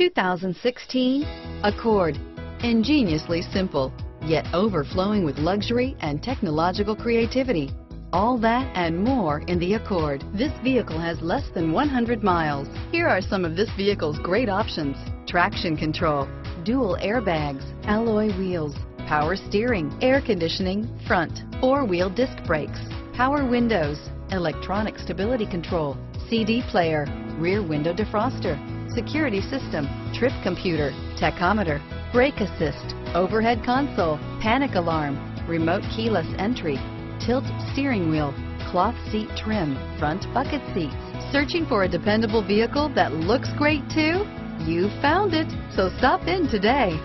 2016 Accord. Ingeniously simple, yet overflowing with luxury and technological creativity. All that and more in the Accord. This vehicle has less than 100 miles. Here are some of this vehicle's great options. Traction control, dual airbags, alloy wheels, power steering, air conditioning, front, four-wheel disc brakes, power windows, electronic stability control, CD player, rear window defroster, security system, trip computer, tachometer, brake assist, overhead console, panic alarm, remote keyless entry, tilt steering wheel, cloth seat trim, front bucket seats. Searching for a dependable vehicle that looks great too? You found it, so stop in today.